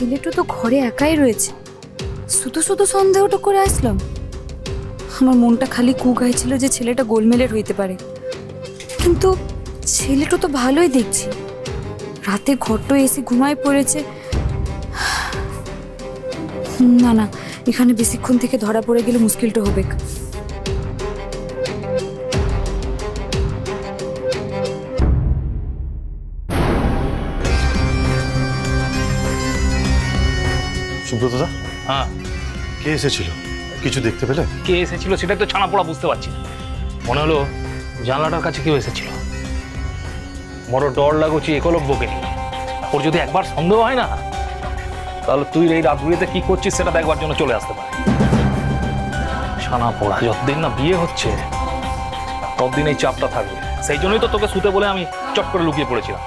ছেলেটা তো ঘরে একাই রয়েছে। শুধু শুধু সন্দেহটা করে আসলাম। আমার মনটা খালি কুগায় ছিল যে ছেলেটা গোলমেলের হইতে পারে। কিন্তু ছেলেটা তো ভালোই দেখছি। রাতে ঘরটো এসে ঘুমায় পড়েছে। না না, এখানে বেশিক্ষণ থেকে ধরা পড়ে গেলে মুশকিলটা হবে। সুব্রতদা? হ্যাঁ। কে এসেছিল? কিছু দেখতে পেলে? কে এসেছিল সেটাই তো ছানা পোড়া বুঝতে পারছি না। মনে হলো জানলাটার কাছে কেউ এসেছিল। বড় ডর লাগুছি একলব্যকে নিয়ে। ওর যদি একবার সন্দেহ হয় না তাহলে তুই এই রাতগুলিতে কি করছিস সেটা দেখবার জন্য চলে আসতে পারে। ছানা পোড়া যতদিন না বিয়ে হচ্ছে ততদিন এই চাপটা থাকবে। সেই জন্যই তো তোকে শুতে বলে আমি চট করে লুকিয়ে পড়েছিলাম।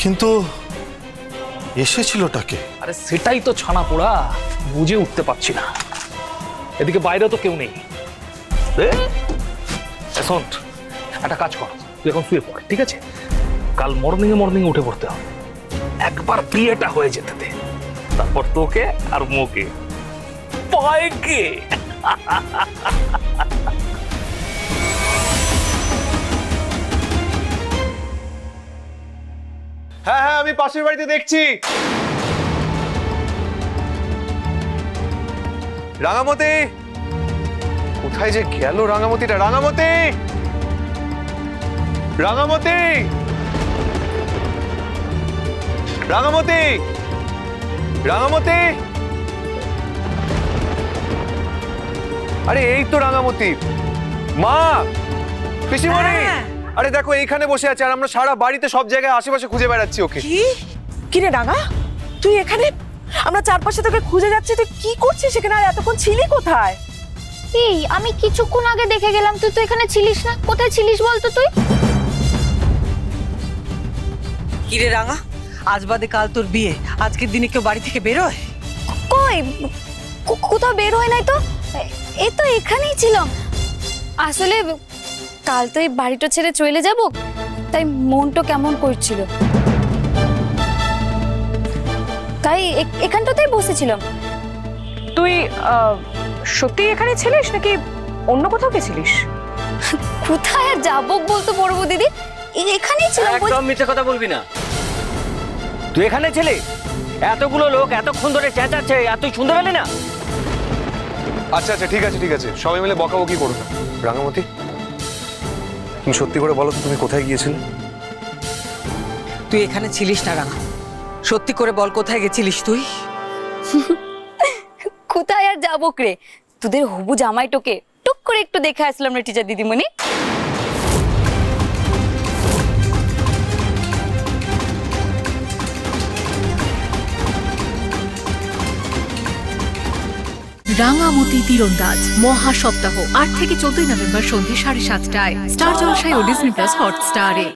কিন্তু এসেছিলটাকে? আরে সেটাই তো ছানা পোড়া বুঝে উঠতে পারছি না। এদিকে বাইরে তো কেউ নেই। শোন একটা কাজ কর তুই এখন শুয়ে পড় ঠিক আছে? কাল মর্নিং এ মর্নিং উঠে পড়তে হবে। একবার বিয়েটা হয়ে যেতে দে। তারপর তোকে আর মোকে। পায়কে! আমি পাশের বাড়িতে দেখছি। রাঙামতি! কোথায় যে গেল রাঙামতিটা? রাঙামতি! রাঙামতি! রাঙামতি! রাঙামতি! আরে, এই তো রাঙামতি। মা, পিসিমণি! আরে দেখো এইখানে বসে আছে আর আমরা সারা বাড়িতে সব জায়গায় আশেপাশে খুঁজে বেড়াচ্ছি ওকে। কি? কি রে রাঙা? তুই এখানে? আমরা চারপাশে তোকে খুঁজে যাচ্ছি তুই কি করছিস এখানে আর এতক্ষণ ছিলি কোথায়? এই আমি কিছুক্ষণ আগে দেখে গেলাম তুই তো এখানে ছিলিস না। কোথায় ছিলিস বলতো তুই? কি রে রাঙা আজ বাদে কাল তোর বিয়ে। আজকের দিনে কেউ বাড়ি থেকে বেরোয়? কই? কো- কোথাও বের হয় নাই তো? এ- এই তো এখানেই ছিলাম। আসলে কাল তো এই বাড়িটা ছেড়ে চলে যাব তাই মনটা কেমন করছিল। তাই এখানটাতেই বসেছিলাম। তুই আহ, সত্যি এখানে ছিলিস নাকি অন্য কোথাও গেছিলিস কোথায় আর যাব বলতো বড়বু দিদি? এখানেই ছিলাম একদম মিথ্যে কথা বলবি না। তুই এখানে ছিলি? এতগুলো লোক এতক্ষণ ধরে চেঁচাচ্ছে আর তুই শুনতে পেলি না? আচ্ছা আচ্ছা ঠিক আছে ঠিক আছে। সবাই মিলে বকাবকি করো না। রাঙামতি তুমি সত্যি করে বলো তো তুমি কোথায় গিয়েছিলে? তুই এখানে ছিলিস না রাঙা সত্যি করে বল কোথায় গেছিলিস তুই? কোথায় আর যাব রে? তোদের হবু জামাইটোকে টুক করে একটু দেখে আসলাম রে টিচার দিদিমণি। রাঙামতি তীরন্দাজ মহা সপ্তাহ আট থেকে চোদ্দই নভেম্বর সন্ধ্যে সাড়ে সাতটায়। স্টার জলসায় ও ডিজনি প্লাস হটস্টারে।